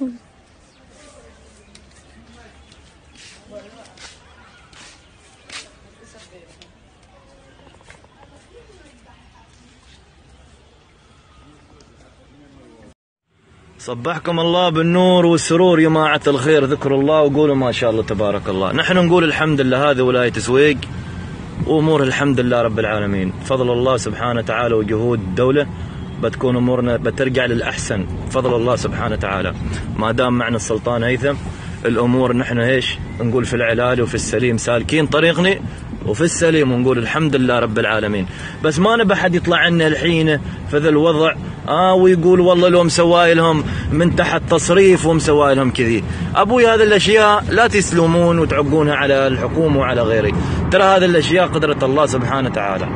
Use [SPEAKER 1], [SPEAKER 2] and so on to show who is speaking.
[SPEAKER 1] Mm-hmm. صبحكم الله بالنور والسرور يا جماعة الخير ذكر الله وقولوا ما شاء الله تبارك الله. نحن نقول الحمد لله هذه ولاية سويق وأمور الحمد لله رب العالمين. فضل الله سبحانه وتعالى وجهود الدولة بتكون أمورنا بترجع للأحسن. فضل الله سبحانه وتعالى. ما دام معنا السلطان هيثم الأمور نحن إيش؟ نقول في العلال وفي السليم سالكين طريقنا وفي السليم ونقول الحمد لله رب العالمين. بس ما نبى حد يطلع عنا الحين في ذا الوضع آه ويقول والله لو مسواي لهم من تحت تصريف ومسواي لهم كذي. أبوي هذه الأشياء لا تسلمون وتعقونها على الحكومة وعلى غيري. ترى هذه الأشياء قدرة الله سبحانه وتعالى.